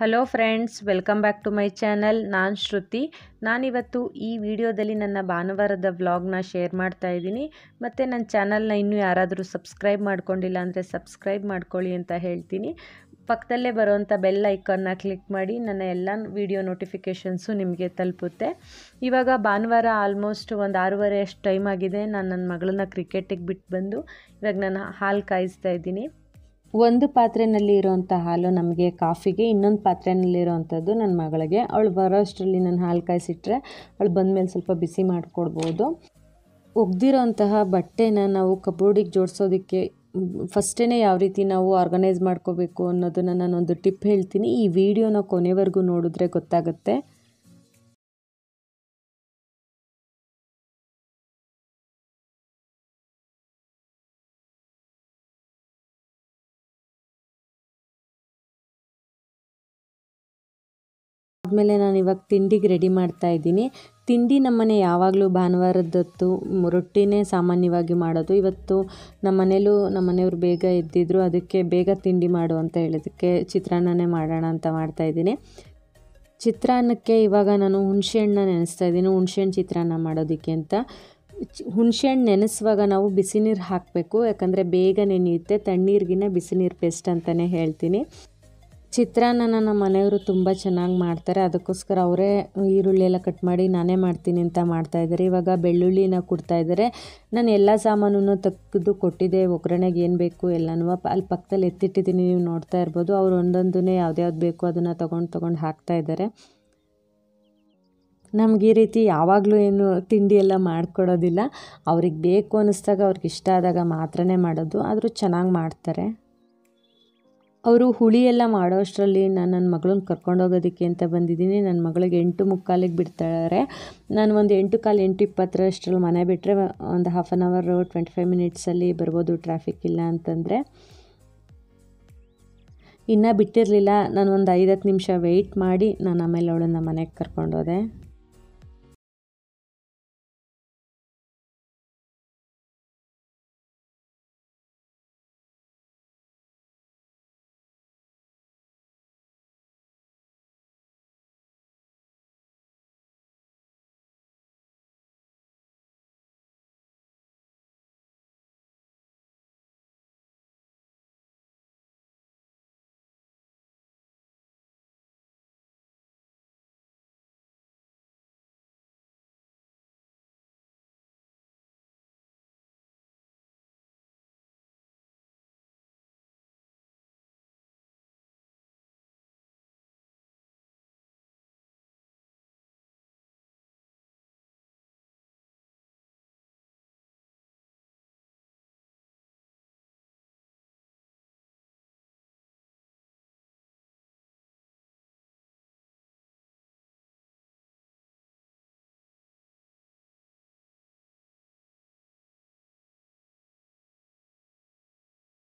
Hello friends welcome back to my channel ನಾನು ಶ್ರುತಿ. ನಾನಿವತ್ತು ಈ ವಿಡಿಯೋದಲ್ಲಿ ನನ್ನ ಭಾನುವಾರದ ವ್ಲಾಗ್ನ ಶೇರ್ ಮಾಡ್ತಾ ಇದ್ದೀನಿ. ಮತ್ತು ನನ್ನ ಚಾನಲ್ನ ಇನ್ನೂ ಯಾರಾದರೂ ಸಬ್ಸ್ಕ್ರೈಬ್ ಮಾಡ್ಕೊಂಡಿಲ್ಲ ಅಂದರೆ ಸಬ್ಸ್ಕ್ರೈಬ್ ಮಾಡ್ಕೊಳ್ಳಿ ಅಂತ ಹೇಳ್ತೀನಿ. ಪಕ್ಕದಲ್ಲೇ ಬರುವಂಥ ಬೆಲ್ ಐಕನ್ನ ಕ್ಲಿಕ್ ಮಾಡಿ ನನ್ನ ಎಲ್ಲ ವಿಡಿಯೋ ನೋಟಿಫಿಕೇಷನ್ಸು ನಿಮಗೆ ತಲುಪುತ್ತೆ. ಇವಾಗ ಭಾನುವಾರ ಆಲ್ಮೋಸ್ಟ್ ಒಂದು ಆರೂವರೆ ಅಷ್ಟು ಟೈಮ್ ಆಗಿದೆ. ನಾನು ನನ್ನ ಮಗಳನ್ನ ಕ್ರಿಕೆಟಿಗೆ ಬಿಟ್ಟು ಬಂದು ಇವಾಗ ನಾನು ಹಾಲು ಕಾಯಿಸ್ತಾ ಇದ್ದೀನಿ. ಒಂದು ಪಾತ್ರೆಯಲ್ಲಿ ಇರೋವಂಥ ಹಾಲು ನಮಗೆ ಕಾಫಿಗೆ, ಇನ್ನೊಂದು ಪಾತ್ರೆಯಲ್ಲಿರೋವಂಥದ್ದು ನನ್ನ ಮಗಳಿಗೆ. ಅವಳು ಬರೋ ಅಷ್ಟರಲ್ಲಿ ನಾನು ಹಾಲು ಕಾಯಿಸಿಟ್ರೆ ಅವಳು ಬಂದಮೇಲೆ ಸ್ವಲ್ಪ ಬಿಸಿ ಮಾಡಿಕೊಡ್ಬೋದು. ಒಗ್ದಿರೋಂತಹ ಬಟ್ಟೆನ ನಾವು ಕಬೋರ್ಡಿಗೆ ಜೋಡಿಸೋದಕ್ಕೆ ಫಸ್ಟೇ ಯಾವ ರೀತಿ ನಾವು ಆರ್ಗನೈಸ್ ಮಾಡ್ಕೋಬೇಕು ಅನ್ನೋದನ್ನು ನಾನೊಂದು ಟಿಪ್ ಹೇಳ್ತೀನಿ. ಈ ವಿಡಿಯೋನ ಕೊನೆವರೆಗೂ ನೋಡಿದ್ರೆ ಗೊತ್ತಾಗುತ್ತೆ. ಆದಮೇಲೆ ನಾನು ಇವಾಗ ತಿಂಡಿಗೆ ರೆಡಿ ಮಾಡ್ತಾ ಇದ್ದೀನಿ. ತಿಂಡಿ ನಮ್ಮನೆ ಯಾವಾಗಲೂ ಭಾನುವಾರದೊತ್ತು ರೊಟ್ಟಿನೇ ಸಾಮಾನ್ಯವಾಗಿ ಮಾಡೋದು. ಇವತ್ತು ನಮ್ಮ ಮನೇಲೂ ನಮ್ಮ ಮನೆಯವ್ರು ಬೇಗ ಎದ್ದಿದ್ರು, ಅದಕ್ಕೆ ಬೇಗ ತಿಂಡಿ ಮಾಡು ಅಂತ ಹೇಳೋದಕ್ಕೆ ಚಿತ್ರಾನ್ನನೇ ಮಾಡೋಣ ಅಂತ ಮಾಡ್ತಾಯಿದ್ದೀನಿ ಚಿತ್ರಾನ್ನಕ್ಕೆ ಇವಾಗ ನಾನು ಹುಣಸೆಹಣ್ಣನ್ನ ನೆನೆಸ್ತಾ ಇದ್ದೀನಿ. ಹುಣಸೆಹಣ್ಣು ಚಿತ್ರಾನ್ನ ಮಾಡೋದಕ್ಕೆ ಅಂತ. ಹುಣಸೆಹಣ್ಣು ನೆನೆಸುವಾಗ ನಾವು ಬಿಸಿ ನೀರು ಹಾಕಬೇಕು. ಯಾಕಂದರೆ ಬೇಗ ನೆನೆಯುತ್ತೆ ತಣ್ಣೀರಿಗಿನ್ನ ಬಿಸಿ ನೀರು ಬೆಸ್ಟ್ ಅಂತಲೇ ಹೇಳ್ತೀನಿ. ಚಿತ್ರಾನ್ನ ನಮ್ಮ ಮನೆಯವರು ತುಂಬ ಚೆನ್ನಾಗಿ ಮಾಡ್ತಾರೆ. ಅದಕ್ಕೋಸ್ಕರ ಅವರೇ ಈರುಳ್ಳಿ ಎಲ್ಲ ಕಟ್ ಮಾಡಿ ನಾನೇ ಮಾಡ್ತೀನಿ ಅಂತ ಮಾಡ್ತಾಯಿದ್ದಾರೆ ಇವಾಗ ಬೆಳ್ಳುಳ್ಳಿನ ಕೊಡ್ತಾಯಿದ್ದಾರೆ ನಾನು ಎಲ್ಲ ಸಾಮಾನು ತೆಗೆದು ಕೊಟ್ಟಿದ್ದೆ. ಒಗ್ಗರಣೆಗೆ ಏನು ಬೇಕು ಎಲ್ಲನೂ ಅಲ್ಲಿ ಪಕ್ಕದಲ್ಲಿ ಎತ್ತಿಟ್ಟಿದ್ದೀನಿ. ನೀವು ನೋಡ್ತಾ ಇರ್ಬೋದು. ಅವ್ರು ಒಂದೊಂದನ್ನೇ ಯಾವ್ದ್ಯಾವ್ದು ಬೇಕು ಅದನ್ನು ತೊಗೊಂಡು ತೊಗೊಂಡು ಹಾಕ್ತಾಯಿದ್ದಾರೆ ನಮ್ಗೆ ಈ ರೀತಿ ಯಾವಾಗಲೂ ಏನು ತಿಂಡಿ ಎಲ್ಲ ಮಾಡಿಕೊಡೋದಿಲ್ಲ. ಅವ್ರಿಗೆ ಬೇಕು ಅನ್ನಿಸ್ದಾಗ ಅವ್ರಿಗೆ ಇಷ್ಟ ಆದಾಗ ಮಾತ್ರನೇ ಮಾಡೋದು. ಆದರೂ ಚೆನ್ನಾಗಿ ಮಾಡ್ತಾರೆ. ಅವರು ಹುಳಿ ಎಲ್ಲ ಮಾಡೋ ಅಷ್ಟರಲ್ಲಿ ನಾನು ನನ್ನ ಮಗಳನ್ನ ಕರ್ಕೊಂಡೋಗೋದಕ್ಕೆ ಅಂತ ಬಂದಿದ್ದೀನಿ. ನನ್ನ ಮಗಳಿಗೆ ಎಂಟು ಮುಕ್ಕಾಲಿಗೆ ಬಿಡ್ತಾರೆ ನಾನು ಒಂದು ಎಂಟು ಕಾಲು ಎಂಟು ಇಪ್ಪತ್ತರಷ್ಟರಲ್ಲಿ ಮನೆ ಬಿಟ್ಟರೆ ಒಂದು half an hour twenty five ಮಿನಿಟ್ಸಲ್ಲಿ ಬರ್ಬೋದು ಟ್ರಾಫಿಕ್ ಇಲ್ಲ ಅಂತಂದರೆ. ಇನ್ನೂ ಬಿಟ್ಟಿರಲಿಲ್ಲ. ನಾನು ಒಂದು ಐದು ಹತ್ತು ನಿಮಿಷ ವೆಯ್ಟ್ ಮಾಡಿ ನಾನು ಆಮೇಲೆ ಅವಳನ್ನ ಮನೆಗೆ ಕರ್ಕೊಂಡೋದೆ.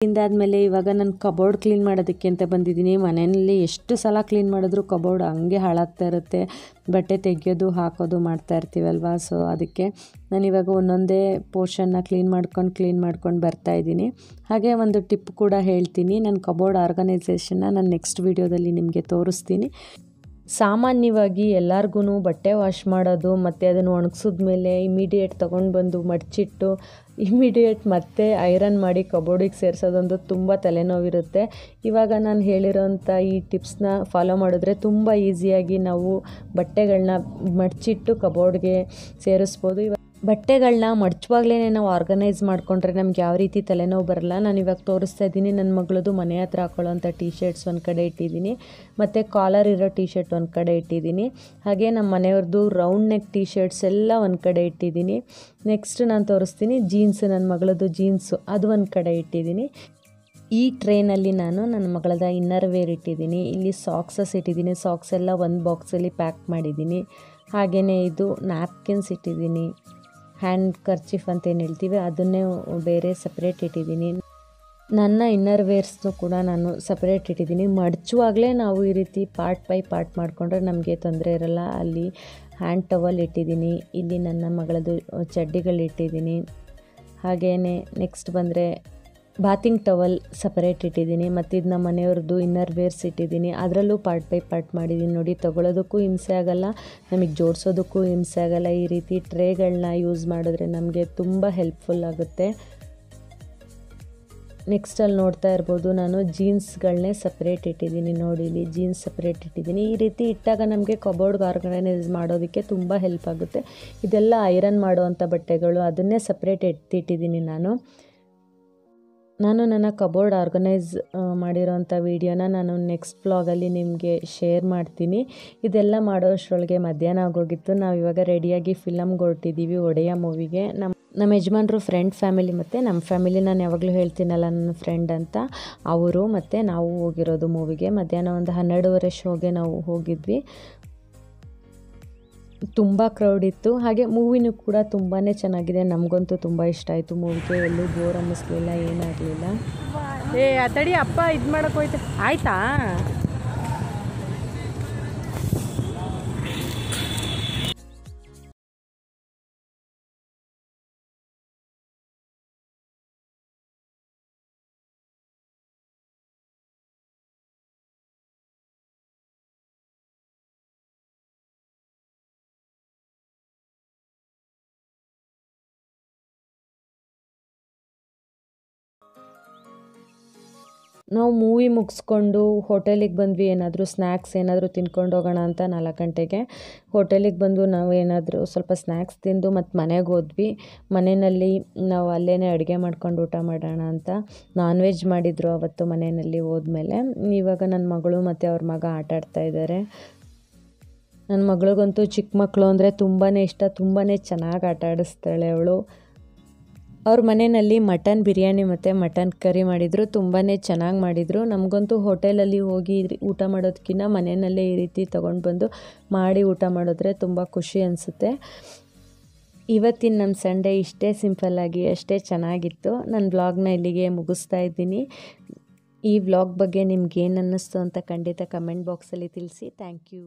ಇಂದಾದಮೇಲೆ ಇವಾಗ ನಾನು ಕಬೋರ್ಡ್ ಕ್ಲೀನ್ ಮಾಡೋದಕ್ಕೆ ಅಂತ ಬಂದಿದ್ದೀನಿ. ಮನೆಯಲ್ಲಿ ಎಷ್ಟು ಸಲ ಕ್ಲೀನ್ ಮಾಡಿದ್ರು ಕಬೋರ್ಡ್ ಹಂಗೆ ಹಾಳಾಗ್ತಾ ಇರುತ್ತೆ. ಬಟ್ಟೆ ತೆಗೆಯೋದು, ಹಾಕೋದು ಮಾಡ್ತಾ ಇರ್ತೀವಲ್ವಾ? ಸೊ ಅದಕ್ಕೆ ನಾನು ಇವಾಗ ಒಂದೊಂದೇ ಪೋರ್ಷನ್ನ ಕ್ಲೀನ್ ಮಾಡ್ಕೊಂಡು ಕ್ಲೀನ್ ಮಾಡ್ಕೊಂಡು ಬರ್ತಾ ಇದ್ದೀನಿ. ಹಾಗೆ ಒಂದು ಟಿಪ್ ಕೂಡ ಹೇಳ್ತೀನಿ. ನನ್ನ ಕಬೋರ್ಡ್ ಆರ್ಗನೈಸೇಷನ್ನ ನಾನು ನೆಕ್ಸ್ಟ್ ವೀಡಿಯೋದಲ್ಲಿ ನಿಮಗೆ ತೋರಿಸ್ತೀನಿ. ಸಾಮಾನ್ಯವಾಗಿ ಎಲ್ಲರಿಗೂ ಬಟ್ಟೆ ವಾಶ್ ಮಾಡೋದು, ಮತ್ತು ಅದನ್ನು ಒಣಗಿಸಿದ್ಮೇಲೆ ಇಮಿಡಿಯೇಟ್ ತೊಗೊಂಡು ಬಂದು ಮಡಚಿಟ್ಟು ಇಮಿಡಿಯೇಟ್ ಮತ್ತೆ ಐರನ್ ಮಾಡಿ ಕಬೋರ್ಡಿಗೆ ಸೇರಿಸೋದೊಂದು ತುಂಬ ತಲೆನೋವಿರುತ್ತೆ. ಇವಾಗ ನಾನು ಹೇಳಿರೋಂಥ ಈ ಟಿಪ್ಸ್ನ ಫಾಲೋ ಮಾಡಿದ್ರೆ ತುಂಬ ಈಸಿಯಾಗಿ ನಾವು ಬಟ್ಟೆಗಳನ್ನ ಮಡಚಿಟ್ಟು ಕಬೋರ್ಡ್ಗೆ ಸೇರಿಸ್ಬೋದು. ಇವಾಗ ಬಟ್ಟೆಗಳನ್ನ ಮಡ್ಚುವಾಗಲೇ ನಾವು ಆರ್ಗನೈಸ್ ಮಾಡಿಕೊಂಡ್ರೆ ನಮ್ಗೆ ಯಾವ ರೀತಿ ತಲೆನೋವು ಬರಲ್ಲ. ನಾನು ಇವಾಗ ತೋರಿಸ್ತಾ ಇದ್ದೀನಿ ನನ್ನ ಮಗಳದು ಮನೆ ಹತ್ರ ಹಾಕೊಳ್ಳೋಂಥ ಟೀ ಶರ್ಟ್ಸ್ ಒಂದು ಕಡೆ ಇಟ್ಟಿದ್ದೀನಿ, ಮತ್ತು ಕಾಲರ್ ಇರೋ ಟೀ ಶರ್ಟ್ ಒಂದು ಕಡೆ ಇಟ್ಟಿದ್ದೀನಿ, ಹಾಗೆ ನಮ್ಮ ಮನೆಯವ್ರದ್ದು ರೌಂಡ್ ನೆಕ್ ಟೀ ಶರ್ಟ್ಸ್ ಎಲ್ಲ ಒಂದು ಕಡೆ ಇಟ್ಟಿದ್ದೀನಿ. ನೆಕ್ಸ್ಟ್ ನಾನು ತೋರಿಸ್ತೀನಿ ಜೀನ್ಸ್ ನನ್ನ ಮಗಳದ್ದು ಜೀನ್ಸು ಅದು ಒಂದು ಕಡೆ ಇಟ್ಟಿದ್ದೀನಿ. ಈ ಟ್ರೇನಲ್ಲಿ ನಾನು ನನ್ನ ಮಗಳದ ಇನ್ನರ್ ವೇರ್ ಇಟ್ಟಿದ್ದೀನಿ, ಇಲ್ಲಿ ಸಾಕ್ಸಸ್ ಇಟ್ಟಿದ್ದೀನಿ ಸಾಕ್ಸ್ ಎಲ್ಲ ಒಂದು ಬಾಕ್ಸಲ್ಲಿ ಪ್ಯಾಕ್ ಮಾಡಿದ್ದೀನಿ ಹಾಗೆಯೇ ಇದು ನ್ಯಾಪ್ಕಿನ್ಸ್ ಇಟ್ಟಿದ್ದೀನಿ. ಹ್ಯಾಂಡ್ ಕರ್ಚಿಫ್ ಅಂತ ಏನು ಹೇಳ್ತೀವಿ, ಅದನ್ನೇ ಬೇರೆ ಸಪ್ರೇಟ್ ಇಟ್ಟಿದ್ದೀನಿ. ನನ್ನ ಇನ್ನರ್ ವೇರ್ಸ್ನು ಕೂಡ ನಾನು ಸಪ್ರೇಟ್ ಇಟ್ಟಿದ್ದೀನಿ. ಮಡಚುವಾಗಲೇ ನಾವು ಈ ರೀತಿ ಪಾರ್ಟ್ ಬೈ ಪಾರ್ಟ್ ಮಾಡಿಕೊಂಡ್ರೆ ನಮಗೆ ತೊಂದರೆ ಇರಲ್ಲ. ಅಲ್ಲಿ ಹ್ಯಾಂಡ್ ಟವಲ್ ಇಟ್ಟಿದ್ದೀನಿ, ಇಲ್ಲಿ ನನ್ನ ಮಗಳದು ಚಡ್ಡಿಗಳು ಇಟ್ಟಿದ್ದೀನಿ ಹಾಗೆಯೇ ನೆಕ್ಸ್ಟ್ ಬಂದರೆ ಬಾತಿಂಗ್ ಟವಲ್ ಸಪರೇಟ್ ಇಟ್ಟಿದ್ದೀನಿ, ಮತ್ತು ಇದು ನಮ್ಮ ಮನೆಯವ್ರದ್ದು ಇನ್ನರ್ ವೇರ್ಸ್ ಇಟ್ಟಿದ್ದೀನಿ. ಅದರಲ್ಲೂ ಪಾರ್ಟ್ ಬೈ ಪಾರ್ಟ್ ಮಾಡಿದ್ದೀನಿ ನೋಡಿ, ತೊಗೊಳೋದಕ್ಕೂ ಹಿಂಸೆ ಆಗಲ್ಲ, ನಮಗೆ ಜೋಡಿಸೋದಕ್ಕೂ ಹಿಂಸೆ ಆಗಲ್ಲ. ಈ ರೀತಿ ಟ್ರೇಗಳನ್ನ ಯೂಸ್ ಮಾಡಿದ್ರೆ ನಮಗೆ ತುಂಬ ಹೆಲ್ಪ್ಫುಲ್ ಆಗುತ್ತೆ. ನೆಕ್ಸ್ಟ್ ಅಲ್ಲಿ ನೋಡ್ತಾ ಇರ್ಬೋದು, ನಾನು ಜೀನ್ಸ್ಗಳನ್ನೇ ಸಪ್ರೇಟ್ ಇಟ್ಟಿದ್ದೀನಿ ನೋಡಿ, ಇಲ್ಲಿ ಜೀನ್ಸ್ ಸಪ್ರೇಟ್ ಇಟ್ಟಿದ್ದೀನಿ. ಈ ರೀತಿ ಇಟ್ಟಾಗ ನಮಗೆ ಕಬೋರ್ಡ್ಗೆ ಆರ್ಗನೈಸ್ ಮಾಡೋದಕ್ಕೆ ತುಂಬ ಹೆಲ್ಪ್ ಆಗುತ್ತೆ. ಇದೆಲ್ಲ ಐರನ್ ಮಾಡುವಂಥ ಬಟ್ಟೆಗಳು, ಅದನ್ನೇ ಸಪ್ರೇಟ್ ಎತ್ತಿಟ್ಟಿದ್ದೀನಿ ನಾನು. ನಾನು ನನ್ನ ಕಬೋರ್ಡ್ ಆರ್ಗನೈಸ್ ಮಾಡಿರೋಂಥ ವೀಡಿಯೋನ ನಾನು ನೆಕ್ಸ್ಟ್ ಬ್ಲಾಗಲ್ಲಿ ನಿಮಗೆ ಶೇರ್ ಮಾಡ್ತೀನಿ. ಇದೆಲ್ಲ ಮಾಡೋ ಅಷ್ಟರೊಳಗೆ ಮಧ್ಯಾಹ್ನ ಆಗೋಗಿತ್ತು. ನಾವು ಇವಾಗ ರೆಡಿಯಾಗಿ ಫಿಲಮ್ಗೆ ಹೊರಟಿದ್ದೀವಿ ಒಡೆಯ ಮೂವಿಗೆ. ನಮ್ಮ ನಮ್ಮ ಯಜಮಾನ್ರು ಫ್ರೆಂಡ್ ಫ್ಯಾಮಿಲಿ ಮತ್ತು ನಮ್ಮ ಫ್ಯಾಮಿಲಿ ನಾನು ಯಾವಾಗಲೂ ಹೇಳ್ತೀನಲ್ಲ ನನ್ನ ಫ್ರೆಂಡ್ ಅಂತ. ಅವರು ಮತ್ತು ನಾವು ಹೋಗಿರೋದು ಮೂವಿಗೆ. ಮಧ್ಯಾಹ್ನ ಒಂದು ಹನ್ನೆರಡುವರೆ ಶೋಗೆ ನಾವು ಹೋಗಿದ್ವಿ. ತುಂಬ ಕ್ರೌಡ್ ಇತ್ತು. ಹಾಗೆ ಮೂವಿನೂ ಕೂಡ ತುಂಬಾ ಚೆನ್ನಾಗಿದೆ. ನಮಗಂತೂ ತುಂಬ ಇಷ್ಟ ಆಯಿತು. ಮೂವಿಗೆ ಎಲ್ಲೂ ಬೋರ್ ಅನ್ನಿಸ್ಲಿಲ್ಲ, ಏನಾಗಲಿಲ್ಲ. ಏ ತಡಿ ಅಪ್ಪ ಇದು ಮಾಡೋಕ್ಕೋಯ್ತು ಆಯ್ತಾ? ನಾವು ಮೂವಿ ಮುಗಿಸ್ಕೊಂಡು ಹೋಟೆಲಿಗೆ ಬಂದ್ವಿ, ಏನಾದರೂ ಸ್ನ್ಯಾಕ್ಸ್ ಏನಾದರೂ ತಿನ್ಕೊಂಡು ಹೋಗೋಣ ಅಂತ ನಾಲ್ಕು ಗಂಟೆಗೆ. ಹೋಟೆಲಿಗೆ ಬಂದು ನಾವು ಏನಾದರೂ ಸ್ವಲ್ಪ ಸ್ನ್ಯಾಕ್ಸ್ ತಿಂದು ಮತ್ತು ಮನೆಗೆ ಹೋದ್ವಿ. ಮನೆಯಲ್ಲಿ ನಾವು ಅಲ್ಲೇ ಅಡುಗೆ ಮಾಡ್ಕೊಂಡು ಊಟ ಮಾಡೋಣ ಅಂತ ನಾನ್ ವೆಜ್ ಮಾಡಿದರು ಅವತ್ತು ಮನೆಯಲ್ಲಿ ಹೋದ್ಮೇಲೆ. ಇವಾಗ ನನ್ನ ಮಗಳು ಮತ್ತು ಅವ್ರ ಮಗ ಆಟ ಆಡ್ತಾ ಇದ್ದಾರೆ ನನ್ನ ಮಗಳಿಗಂತೂ ಚಿಕ್ಕ ಮಕ್ಕಳು ಅಂದರೆ ತುಂಬಾ ಇಷ್ಟ ತುಂಬಾ ಚೆನ್ನಾಗಿ ಆಟ ಆಡಿಸ್ತಾಳೆ ಅವಳು. ಅವ್ರ ಮನೆಯಲ್ಲಿ ಮಟನ್ ಬಿರಿಯಾನಿ ಮತ್ತು ಮಟನ್ ಕರಿ ಮಾಡಿದರು ತುಂಬಾ ಚೆನ್ನಾಗಿ ಮಾಡಿದರು. ನಮಗಂತೂ ಹೋಟೆಲಲ್ಲಿ ಹೋಗಿ ಊಟ ಮಾಡೋದಕ್ಕಿಂತ ಮನೆಯಲ್ಲೇ ಈ ರೀತಿ ತೊಗೊಂಡು ಬಂದು ಮಾಡಿ ಊಟ ಮಾಡಿದ್ರೆ ತುಂಬ ಖುಷಿ ಅನಿಸುತ್ತೆ. ಇವತ್ತಿನ ನಮ್ಮ ಸಂಡೇ ಇಷ್ಟೇ ಸಿಂಪಲ್ಲಾಗಿ ಅಷ್ಟೇ ಚೆನ್ನಾಗಿತ್ತು. ನನ್ನ ವ್ಲಾಗ್ನ ಇಲ್ಲಿಗೆ ಮುಗಿಸ್ತಾ ಇದ್ದೀನಿ. ಈ ವ್ಲಾಗ್ ಬಗ್ಗೆ ನಿಮ್ಗೆ ಏನು ಅನ್ನಿಸ್ತು ಅಂತ ಖಂಡಿತ ಕಮೆಂಟ್ ಬಾಕ್ಸಲ್ಲಿ ತಿಳಿಸಿ. Thank you.